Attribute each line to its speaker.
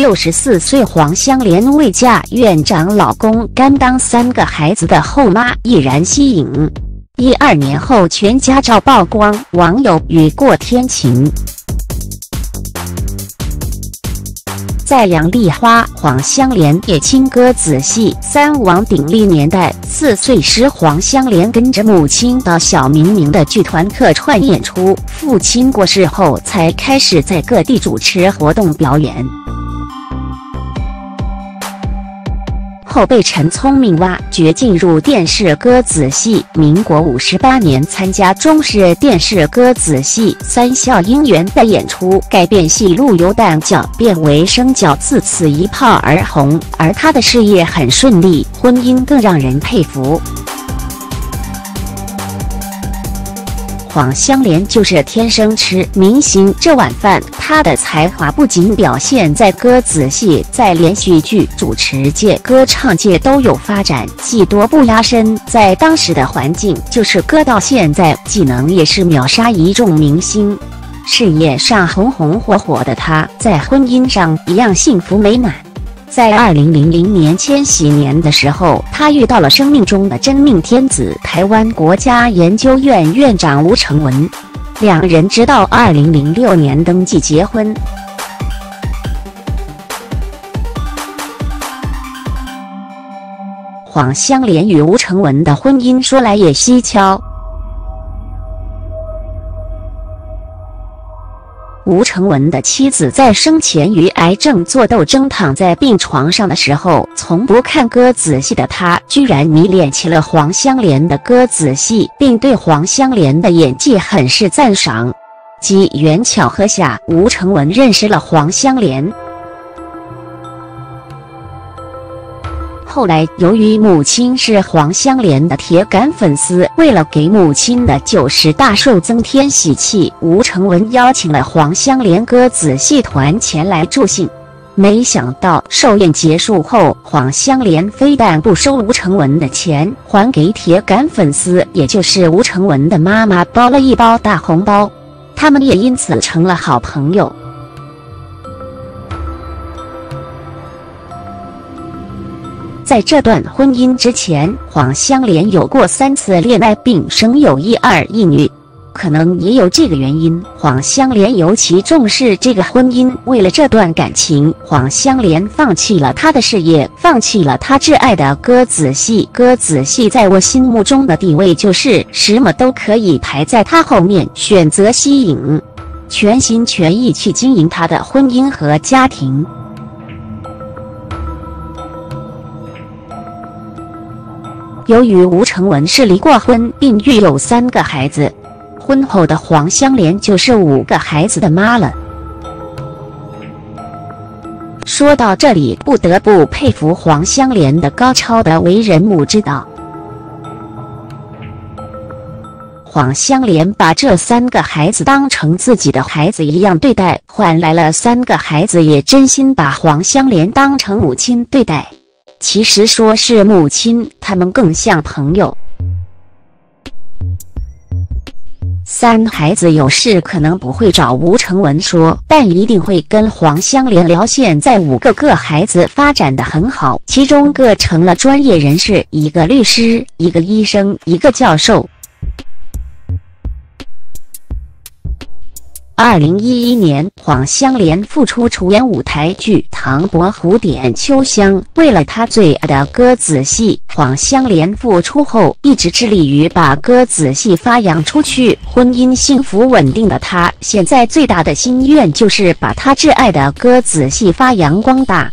Speaker 1: 六十四岁黄香莲未嫁院长老公，甘当三个孩子的后妈，毅然息影。一二年后，全家照曝光，网友雨过天晴。在杨丽花、黄香莲也亲歌子戏。三王鼎立年代，四岁时黄香莲跟着母亲到小明明的剧团客串演出，父亲过世后才开始在各地主持活动表演。后被陈聪明挖掘进入电视歌子戏。民国五十八年参加中式电视歌子戏《三笑姻缘》的演出，改变戏路由旦角变为生角，自此一炮而红。而他的事业很顺利，婚姻更让人佩服。黄香莲就是天生吃明星这碗饭，她的才华不仅表现在歌子戏，在连续剧、主持界、歌唱界都有发展，技多不压身。在当时的环境，就是歌到现在，技能也是秒杀一众明星。事业上红红火火的她，在婚姻上一样幸福美满。在二零零零年千禧年的时候，他遇到了生命中的真命天子——台湾国家研究院院长吴成文，两人直到二零零六年登记结婚。黄香莲与吴成文的婚姻说来也蹊跷。吴成文的妻子在生前与癌症做斗争，躺在病床上的时候，从不看歌仔戏的他，居然迷恋起了黄香莲的歌仔戏，并对黄香莲的演技很是赞赏。机缘巧合下，吴成文认识了黄香莲。后来，由于母亲是黄香莲的铁杆粉丝，为了给母亲的九十大寿增添喜气，吴成文邀请了黄香莲歌子戏团前来助兴。没想到寿宴结束后，黄香莲非但不收吴成文的钱，还给铁杆粉丝，也就是吴成文的妈妈包了一包大红包，他们也因此成了好朋友。在这段婚姻之前，黄香莲有过三次恋爱，并生有一儿一女。可能也有这个原因，黄香莲尤其重视这个婚姻。为了这段感情，黄香莲放弃了她的事业，放弃了她挚爱的歌子戏。歌子戏在我心目中的地位就是什么都可以排在她后面，选择息影，全心全意去经营她的婚姻和家庭。由于吴成文是离过婚，并育有三个孩子，婚后的黄香莲就是五个孩子的妈了。说到这里，不得不佩服黄香莲的高超的为人母之道。黄香莲把这三个孩子当成自己的孩子一样对待，换来了三个孩子也真心把黄香莲当成母亲对待。其实说是母亲，他们更像朋友。三孩子有事可能不会找吴成文说，但一定会跟黄香莲聊。现在五个个孩子发展的很好，其中个成了专业人士，一个律师，一个医生，一个教授。二零一一年，黄香莲复出出演舞台剧《唐伯虎点秋香》。为了她最爱的歌子戏，黄香莲复出后一直致力于把歌子戏发扬出去。婚姻幸福稳定的她，现在最大的心愿就是把她挚爱的歌子戏发扬光大。